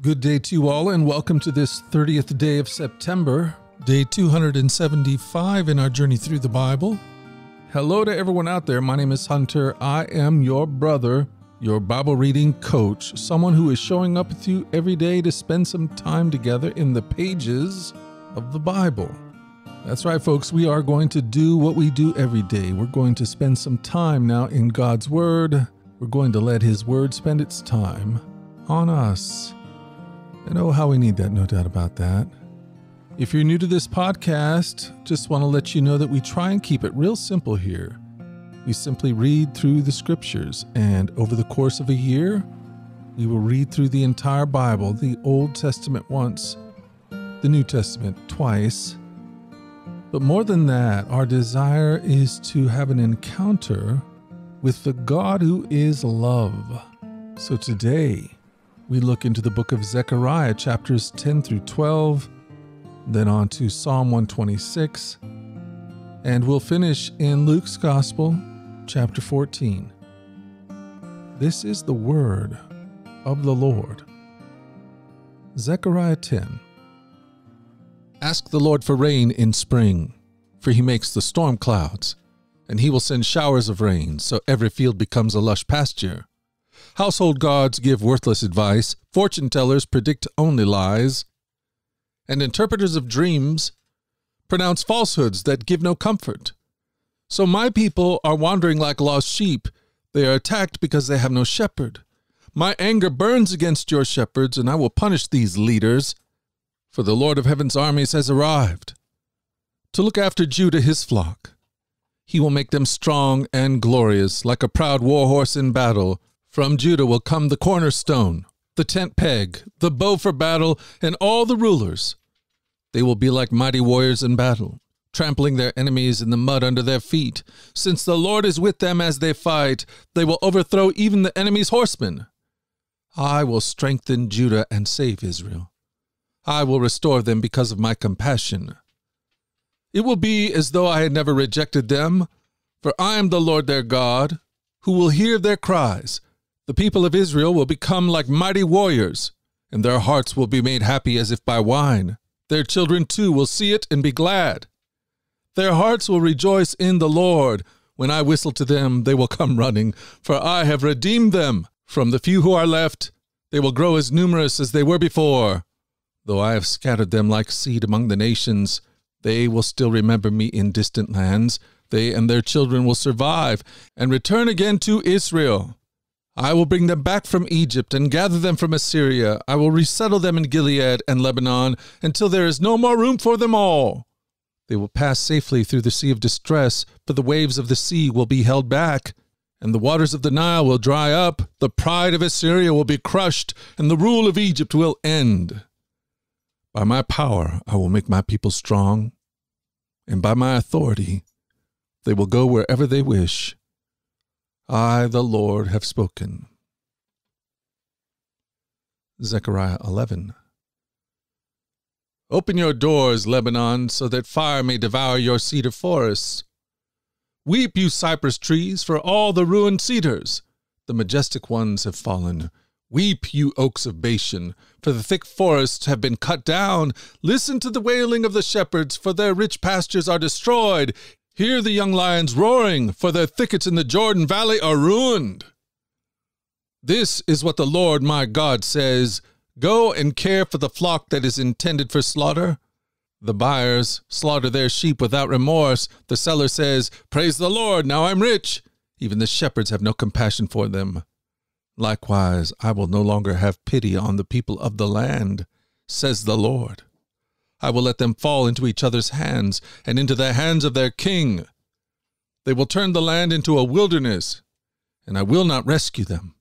Good day to you all, and welcome to this 30th day of September, day 275 in our journey through the Bible. Hello to everyone out there. My name is Hunter. I am your brother, your Bible reading coach, someone who is showing up with you every day to spend some time together in the pages of the Bible. That's right, folks. We are going to do what we do every day. We're going to spend some time now in God's Word. We're going to let His Word spend its time on us. And oh, how we need that, no doubt about that. If you're new to this podcast, just want to let you know that we try and keep it real simple here. We simply read through the scriptures, and over the course of a year, we will read through the entire Bible, the Old Testament once, the New Testament twice. But more than that, our desire is to have an encounter with the God who is love. So today, we look into the book of Zechariah, chapters 10 through 12, then on to Psalm 126, and we'll finish in Luke's Gospel, chapter 14. This is the word of the Lord. Zechariah 10. Ask the Lord for rain in spring, for he makes the storm clouds, and he will send showers of rain, so every field becomes a lush pasture. Household gods give worthless advice, fortune tellers predict only lies, and interpreters of dreams pronounce falsehoods that give no comfort. So my people are wandering like lost sheep. They are attacked because they have no shepherd. My anger burns against your shepherds, and I will punish these leaders, for the Lord of heaven's armies has arrived to look after Judah his flock. He will make them strong and glorious, like a proud war horse in battle. From Judah will come the cornerstone, the tent peg, the bow for battle, and all the rulers. They will be like mighty warriors in battle, trampling their enemies in the mud under their feet. Since the Lord is with them as they fight, they will overthrow even the enemy's horsemen. I will strengthen Judah and save Israel. I will restore them because of my compassion. It will be as though I had never rejected them, for I am the Lord their God, who will hear their cries the people of Israel will become like mighty warriors, and their hearts will be made happy as if by wine. Their children too will see it and be glad. Their hearts will rejoice in the Lord. When I whistle to them, they will come running, for I have redeemed them. From the few who are left, they will grow as numerous as they were before. Though I have scattered them like seed among the nations, they will still remember me in distant lands. They and their children will survive and return again to Israel. I will bring them back from Egypt and gather them from Assyria. I will resettle them in Gilead and Lebanon until there is no more room for them all. They will pass safely through the sea of distress, for the waves of the sea will be held back, and the waters of the Nile will dry up. The pride of Assyria will be crushed, and the rule of Egypt will end. By my power I will make my people strong, and by my authority they will go wherever they wish. I, the Lord, have spoken. Zechariah 11. Open your doors, Lebanon, so that fire may devour your cedar forests. Weep, you cypress trees, for all the ruined cedars. The majestic ones have fallen. Weep, you oaks of Bashan, for the thick forests have been cut down. Listen to the wailing of the shepherds, for their rich pastures are destroyed. Hear the young lions roaring, for their thickets in the Jordan Valley are ruined. This is what the Lord my God says Go and care for the flock that is intended for slaughter. The buyers slaughter their sheep without remorse. The seller says, Praise the Lord, now I'm rich. Even the shepherds have no compassion for them. Likewise, I will no longer have pity on the people of the land, says the Lord. I will let them fall into each other's hands and into the hands of their king. They will turn the land into a wilderness, and I will not rescue them.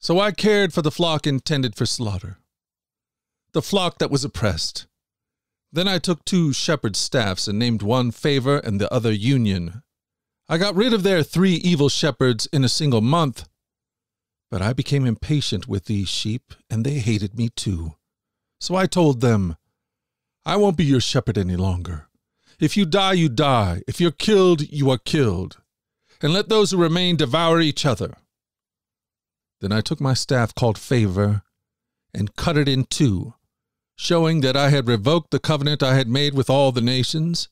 So I cared for the flock intended for slaughter, the flock that was oppressed. Then I took two shepherd staffs and named one Favor and the other Union. I got rid of their three evil shepherds in a single month. But I became impatient with these sheep, and they hated me too. So I told them, I won't be your shepherd any longer. If you die, you die. If you're killed, you are killed. And let those who remain devour each other. Then I took my staff called Favor and cut it in two, showing that I had revoked the covenant I had made with all the nations.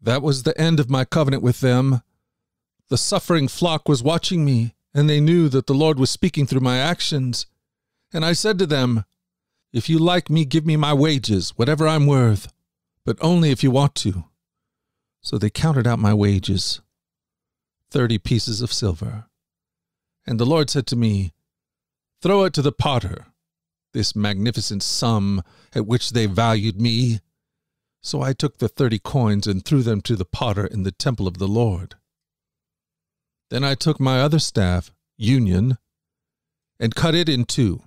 That was the end of my covenant with them. The suffering flock was watching me, and they knew that the Lord was speaking through my actions. And I said to them, If you like me, give me my wages, whatever I'm worth, but only if you want to. So they counted out my wages thirty pieces of silver. And the Lord said to me, Throw it to the potter, this magnificent sum at which they valued me. So I took the thirty coins and threw them to the potter in the temple of the Lord. Then I took my other staff, Union, and cut it in two,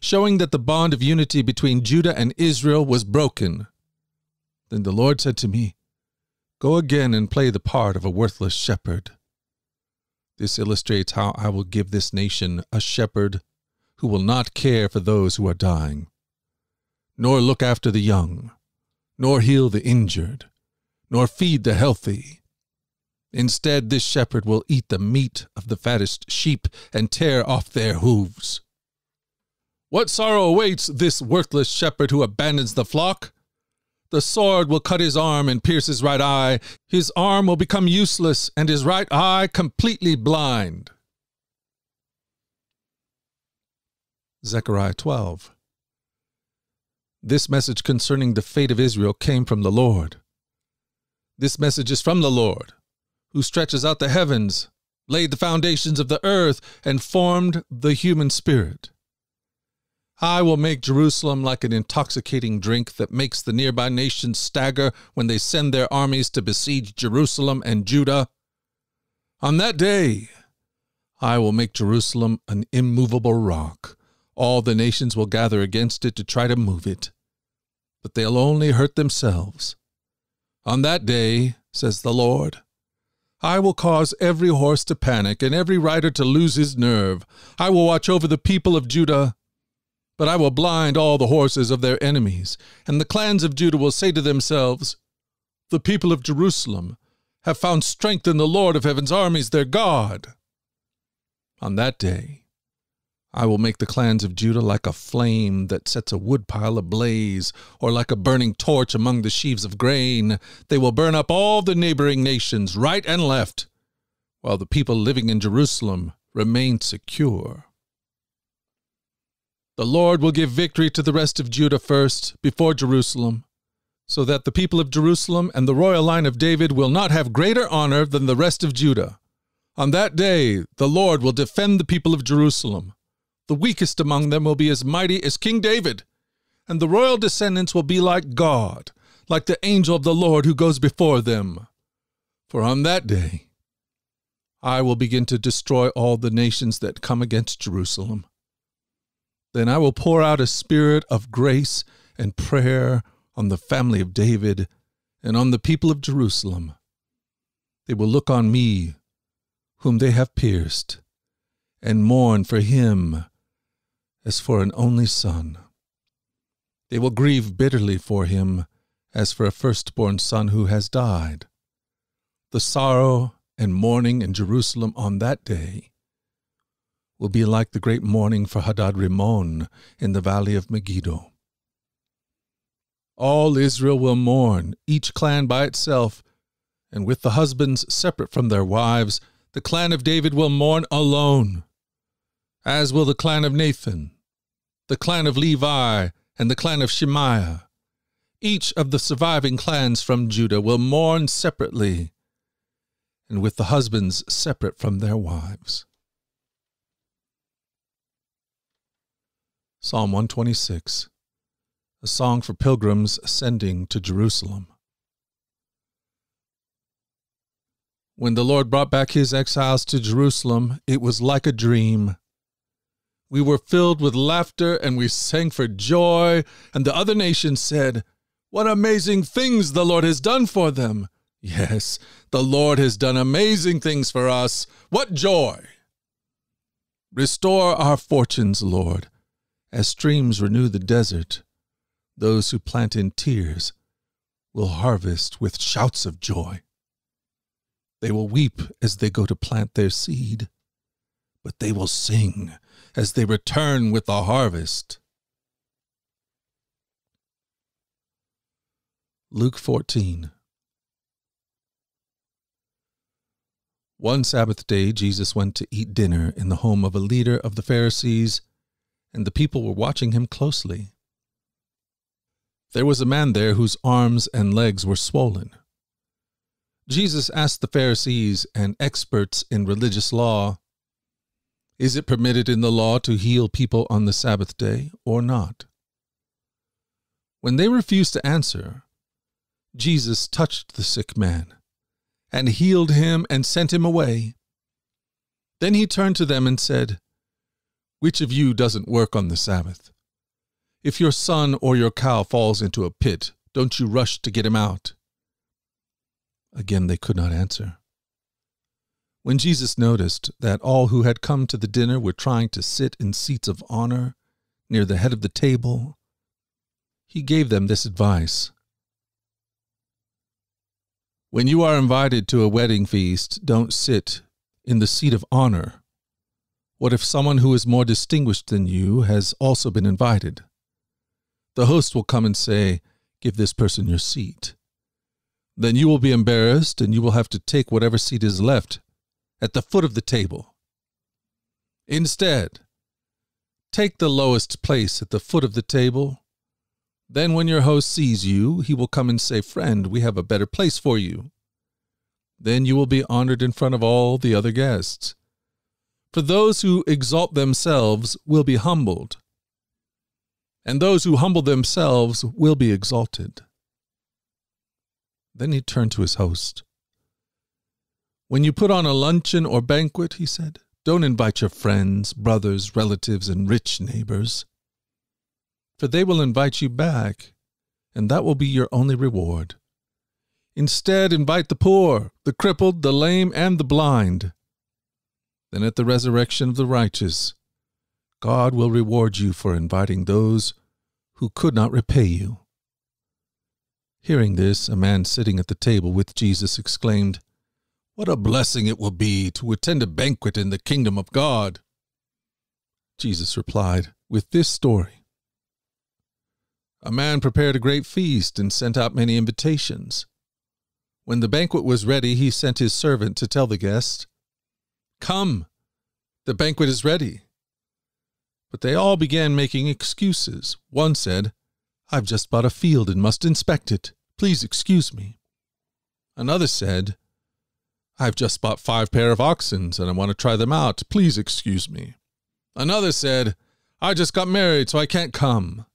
showing that the bond of unity between Judah and Israel was broken. Then the Lord said to me, Go again and play the part of a worthless shepherd. This illustrates how I will give this nation a shepherd who will not care for those who are dying, nor look after the young, nor heal the injured, nor feed the healthy. Instead, this shepherd will eat the meat of the fattest sheep and tear off their hooves. What sorrow awaits this worthless shepherd who abandons the flock? The sword will cut his arm and pierce his right eye. His arm will become useless and his right eye completely blind. Zechariah 12. This message concerning the fate of Israel came from the Lord. This message is from the Lord, who stretches out the heavens, laid the foundations of the earth, and formed the human spirit. I will make Jerusalem like an intoxicating drink that makes the nearby nations stagger when they send their armies to besiege Jerusalem and Judah. On that day, I will make Jerusalem an immovable rock. All the nations will gather against it to try to move it, but they'll only hurt themselves. On that day, says the Lord, I will cause every horse to panic and every rider to lose his nerve. I will watch over the people of Judah but I will blind all the horses of their enemies, and the clans of Judah will say to themselves, The people of Jerusalem have found strength in the Lord of heaven's armies, their God. On that day, I will make the clans of Judah like a flame that sets a woodpile ablaze, or like a burning torch among the sheaves of grain. They will burn up all the neighboring nations, right and left, while the people living in Jerusalem remain secure. The Lord will give victory to the rest of Judah first, before Jerusalem, so that the people of Jerusalem and the royal line of David will not have greater honor than the rest of Judah. On that day, the Lord will defend the people of Jerusalem. The weakest among them will be as mighty as King David, and the royal descendants will be like God, like the angel of the Lord who goes before them. For on that day, I will begin to destroy all the nations that come against Jerusalem. Then I will pour out a spirit of grace and prayer on the family of David and on the people of Jerusalem. They will look on me, whom they have pierced, and mourn for him as for an only son. They will grieve bitterly for him as for a firstborn son who has died. The sorrow and mourning in Jerusalem on that day will be like the great mourning for Hadad Rimmon in the valley of Megiddo. All Israel will mourn, each clan by itself, and with the husbands separate from their wives, the clan of David will mourn alone, as will the clan of Nathan, the clan of Levi, and the clan of Shemaiah. Each of the surviving clans from Judah will mourn separately, and with the husbands separate from their wives. Psalm 126, a song for pilgrims ascending to Jerusalem. When the Lord brought back his exiles to Jerusalem, it was like a dream. We were filled with laughter and we sang for joy, and the other nations said, What amazing things the Lord has done for them! Yes, the Lord has done amazing things for us. What joy! Restore our fortunes, Lord as streams renew the desert, those who plant in tears will harvest with shouts of joy. They will weep as they go to plant their seed, but they will sing as they return with the harvest. Luke 14 One Sabbath day, Jesus went to eat dinner in the home of a leader of the Pharisees and the people were watching him closely. There was a man there whose arms and legs were swollen. Jesus asked the Pharisees and experts in religious law, Is it permitted in the law to heal people on the Sabbath day or not? When they refused to answer, Jesus touched the sick man and healed him and sent him away. Then he turned to them and said, Which of you doesn't work on the Sabbath? If your son or your cow falls into a pit, don't you rush to get him out? Again they could not answer. When Jesus noticed that all who had come to the dinner were trying to sit in seats of honor near the head of the table, he gave them this advice when you are invited to a wedding feast, don't sit in the seat of honor. What if someone who is more distinguished than you has also been invited? The host will come and say, Give this person your seat. Then you will be embarrassed and you will have to take whatever seat is left at the foot of the table. Instead, take the lowest place at the foot of the table then, when your host sees you, he will come and say, Friend, we have a better place for you. Then you will be honored in front of all the other guests. For those who exalt themselves will be humbled, and those who humble themselves will be exalted. Then he turned to his host. When you put on a luncheon or banquet, he said, don't invite your friends, brothers, relatives, and rich neighbors for they will invite you back, and that will be your only reward. Instead, invite the poor, the crippled, the lame, and the blind. Then at the resurrection of the righteous, God will reward you for inviting those who could not repay you. Hearing this, a man sitting at the table with Jesus exclaimed, What a blessing it will be to attend a banquet in the kingdom of God! Jesus replied with this story a man prepared a great feast and sent out many invitations. When the banquet was ready, he sent his servant to tell the guests, Come, the banquet is ready. But they all began making excuses. One said, I've just bought a field and must inspect it. Please excuse me. Another said, I've just bought five pair of oxen and I want to try them out. Please excuse me. Another said, I just got married, so I can't come.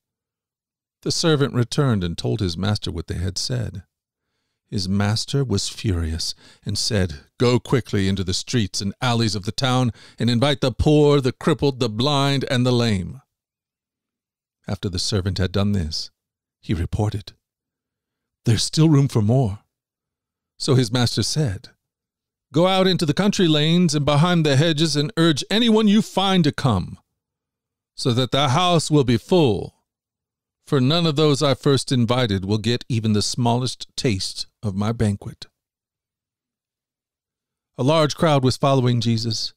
The servant returned and told his master what they had said. His master was furious and said, Go quickly into the streets and alleys of the town and invite the poor, the crippled, the blind, and the lame. After the servant had done this, he reported, There's still room for more. So his master said, Go out into the country lanes and behind the hedges and urge anyone you find to come, so that the house will be full for none of those I first invited will get even the smallest taste of my banquet. A large crowd was following Jesus.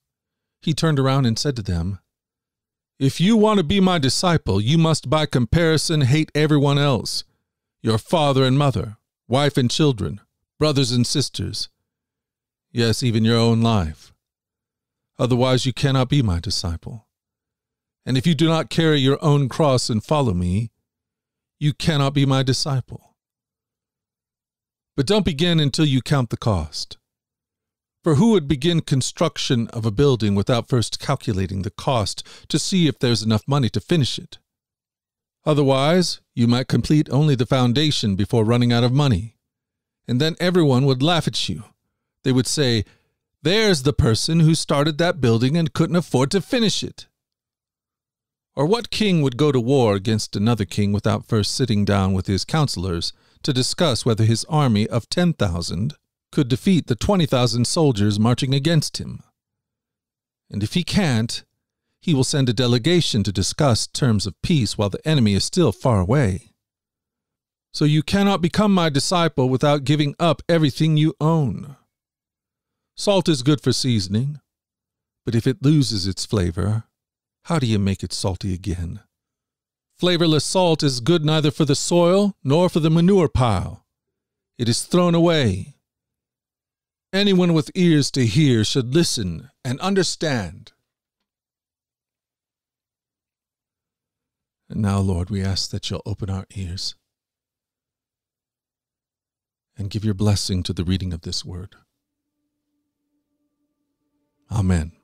He turned around and said to them, If you want to be my disciple, you must by comparison hate everyone else your father and mother, wife and children, brothers and sisters, yes, even your own life. Otherwise, you cannot be my disciple. And if you do not carry your own cross and follow me, you cannot be my disciple. But don't begin until you count the cost. For who would begin construction of a building without first calculating the cost to see if there's enough money to finish it? Otherwise, you might complete only the foundation before running out of money. And then everyone would laugh at you. They would say, There's the person who started that building and couldn't afford to finish it. Or what king would go to war against another king without first sitting down with his counselors to discuss whether his army of 10,000 could defeat the 20,000 soldiers marching against him? And if he can't, he will send a delegation to discuss terms of peace while the enemy is still far away. So you cannot become my disciple without giving up everything you own. Salt is good for seasoning, but if it loses its flavor, how do you make it salty again? Flavorless salt is good neither for the soil nor for the manure pile. It is thrown away. Anyone with ears to hear should listen and understand. And now, Lord, we ask that you'll open our ears and give your blessing to the reading of this word. Amen.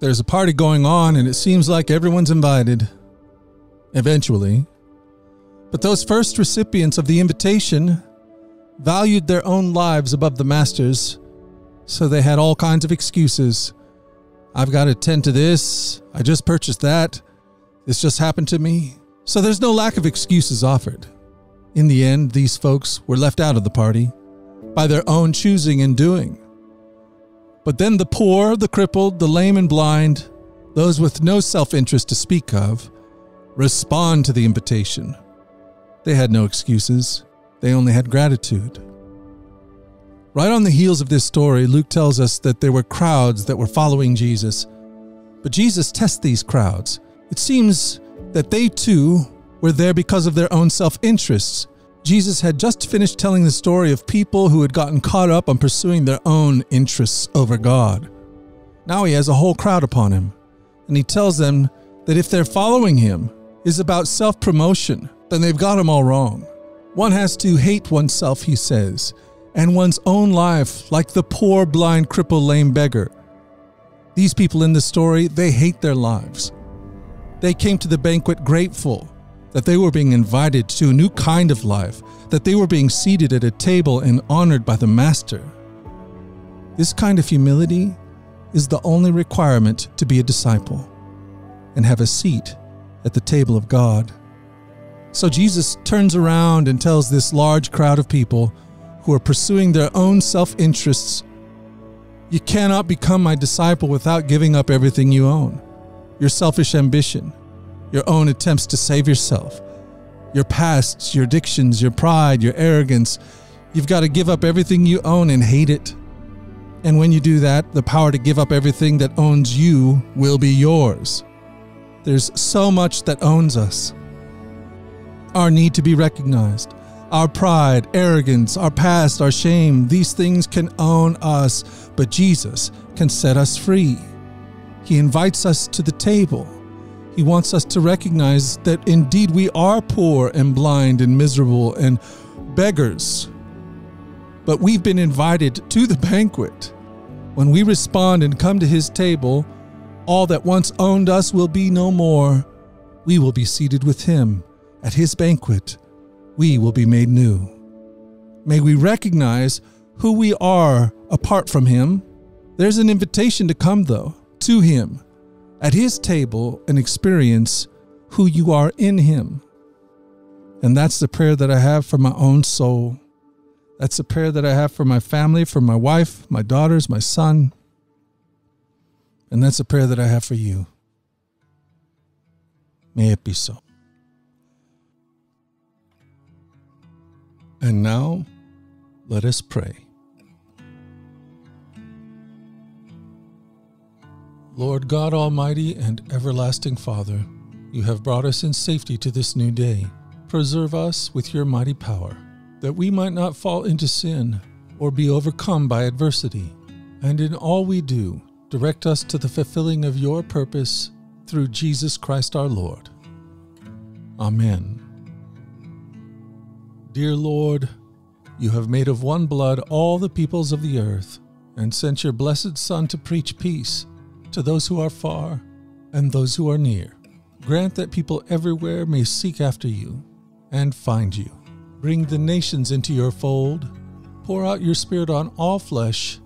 There's a party going on, and it seems like everyone's invited. Eventually. But those first recipients of the invitation valued their own lives above the master's, so they had all kinds of excuses. I've got to tend to this. I just purchased that. This just happened to me. So there's no lack of excuses offered. In the end, these folks were left out of the party by their own choosing and doing. But then the poor, the crippled, the lame and blind, those with no self interest to speak of, respond to the invitation. They had no excuses, they only had gratitude. Right on the heels of this story, Luke tells us that there were crowds that were following Jesus. But Jesus tests these crowds. It seems that they too were there because of their own self interests Jesus had just finished telling the story of people who had gotten caught up on pursuing their own interests over God. Now he has a whole crowd upon him, and he tells them that if they're following him is about self promotion, then they've got him all wrong. One has to hate oneself, he says, and one's own life, like the poor, blind, crippled, lame beggar. These people in the story, they hate their lives. They came to the banquet grateful that they were being invited to a new kind of life, that they were being seated at a table and honored by the Master. This kind of humility is the only requirement to be a disciple and have a seat at the table of God. So Jesus turns around and tells this large crowd of people who are pursuing their own self interests You cannot become my disciple without giving up everything you own your selfish ambition, your own attempts to save yourself, your pasts, your addictions, your pride, your arrogance. You've got to give up everything you own and hate it. And when you do that, the power to give up everything that owns you will be yours. There's so much that owns us. Our need to be recognized, our pride, arrogance, our past, our shame, these things can own us, but Jesus can set us free. He invites us to the table he wants us to recognize that indeed we are poor and blind and miserable and beggars. But we've been invited to the banquet. When we respond and come to his table, all that once owned us will be no more. We will be seated with him at his banquet. We will be made new. May we recognize who we are apart from him. There's an invitation to come, though, to him at His table and experience who you are in Him. And that's the prayer that I have for my own soul. That's the prayer that I have for my family, for my wife, my daughters, my son. And that's the prayer that I have for you. May it be so. And now, let us pray. Lord God Almighty and everlasting Father, you have brought us in safety to this new day. Preserve us with your mighty power, that we might not fall into sin or be overcome by adversity. And in all we do, direct us to the fulfilling of your purpose through Jesus Christ our Lord. Amen. Dear Lord, you have made of one blood all the peoples of the earth, and sent your blessed Son to preach peace to those who are far and those who are near. Grant that people everywhere may seek after you and find you. Bring the nations into your fold. Pour out your Spirit on all flesh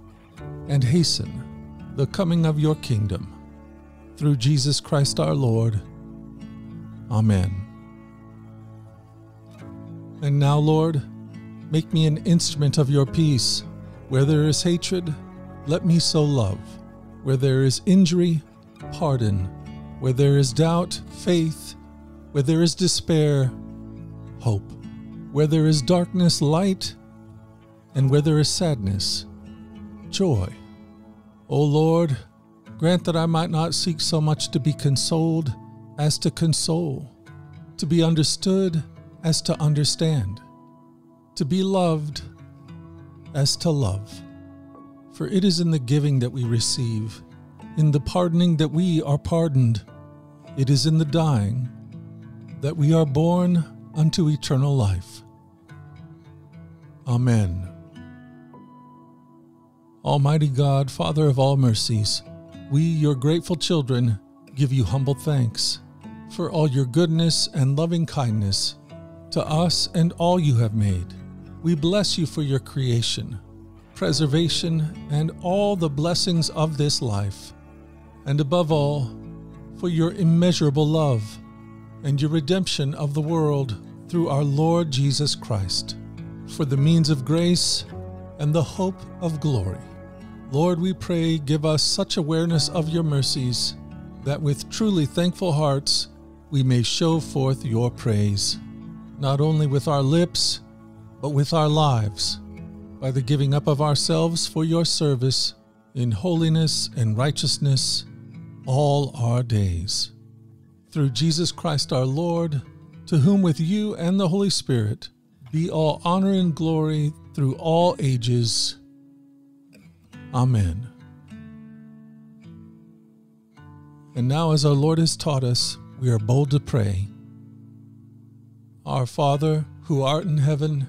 and hasten the coming of your kingdom. Through Jesus Christ our Lord. Amen. And now, Lord, make me an instrument of your peace. Where there is hatred, let me sow love. Where there is injury, pardon. Where there is doubt, faith. Where there is despair, hope. Where there is darkness, light. And where there is sadness, joy. O Lord, grant that I might not seek so much to be consoled as to console, to be understood as to understand, to be loved as to love. For it is in the giving that we receive, in the pardoning that we are pardoned. It is in the dying that we are born unto eternal life. Amen. Almighty God, Father of all mercies, we, your grateful children, give you humble thanks for all your goodness and loving kindness to us and all you have made. We bless you for your creation, preservation, and all the blessings of this life, and above all, for your immeasurable love and your redemption of the world through our Lord Jesus Christ, for the means of grace and the hope of glory. Lord, we pray, give us such awareness of your mercies that with truly thankful hearts we may show forth your praise, not only with our lips, but with our lives, by the giving up of ourselves for your service in holiness and righteousness all our days. Through Jesus Christ our Lord, to whom with you and the Holy Spirit be all honor and glory through all ages. Amen. And now, as our Lord has taught us, we are bold to pray. Our Father, who art in heaven,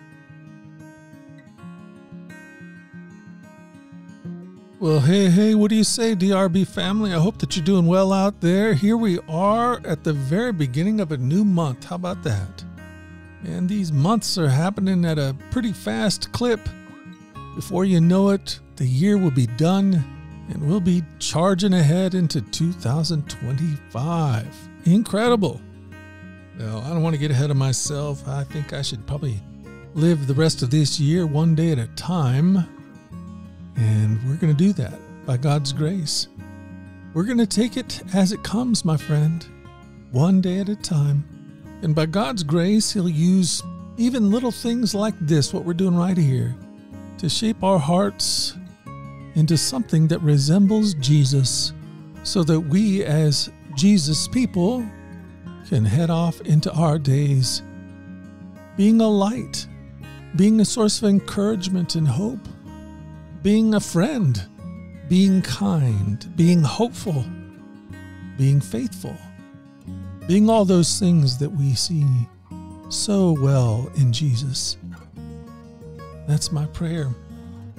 Well, hey, hey, what do you say, DRB family? I hope that you're doing well out there. Here we are at the very beginning of a new month. How about that? And these months are happening at a pretty fast clip. Before you know it, the year will be done and we'll be charging ahead into 2025. Incredible. Well, I don't want to get ahead of myself. I think I should probably live the rest of this year one day at a time and we're going to do that by God's grace. We're going to take it as it comes, my friend, one day at a time. And by God's grace, He'll use even little things like this, what we're doing right here, to shape our hearts into something that resembles Jesus, so that we, as Jesus people, can head off into our days being a light, being a source of encouragement and hope being a friend, being kind, being hopeful, being faithful, being all those things that we see so well in Jesus. That's my prayer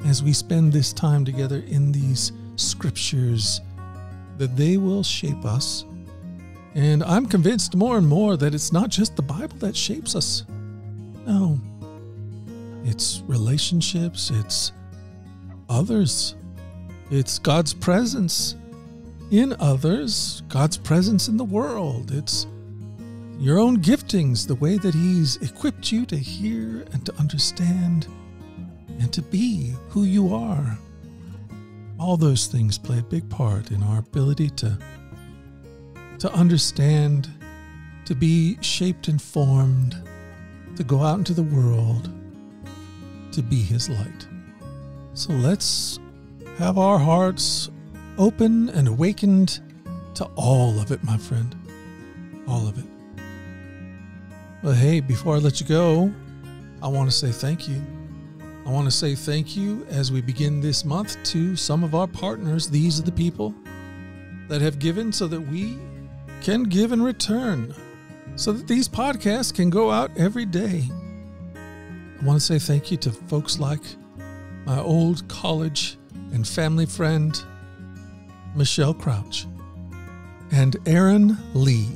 as we spend this time together in these scriptures, that they will shape us. And I'm convinced more and more that it's not just the Bible that shapes us. No, it's relationships, it's others. It's God's presence in others, God's presence in the world. It's your own giftings, the way that He's equipped you to hear and to understand and to be who you are. All those things play a big part in our ability to, to understand, to be shaped and formed, to go out into the world, to be His light. So let's have our hearts open and awakened to all of it, my friend. All of it. But hey, before I let you go, I want to say thank you. I want to say thank you as we begin this month to some of our partners. These are the people that have given so that we can give in return, so that these podcasts can go out every day. I want to say thank you to folks like my old college and family friend, Michelle Crouch, and Aaron Lee,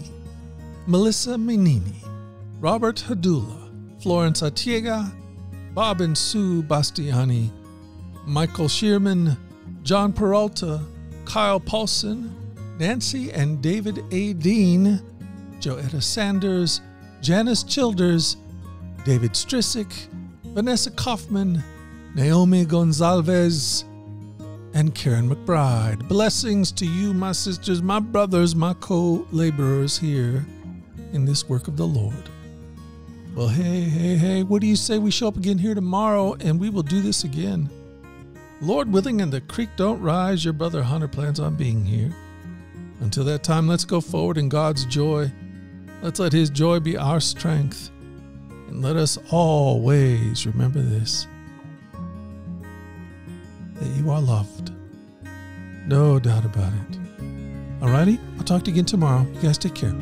Melissa Menini, Robert Hadula, Florence Atiega, Bob and Sue Bastiani, Michael Shearman, John Peralta, Kyle Paulson, Nancy and David A. Dean, Joetta Sanders, Janice Childers, David Strisick, Vanessa Kaufman, Naomi Gonzalez, and Karen McBride. Blessings to you, my sisters, my brothers, my co laborers here in this work of the Lord. Well, hey, hey, hey, what do you say we show up again here tomorrow and we will do this again? Lord willing, and the creek don't rise, your brother Hunter plans on being here. Until that time, let's go forward in God's joy. Let's let His joy be our strength. And let us always remember this that you are loved. No doubt about it. Alrighty, I'll talk to you again tomorrow. You guys take care.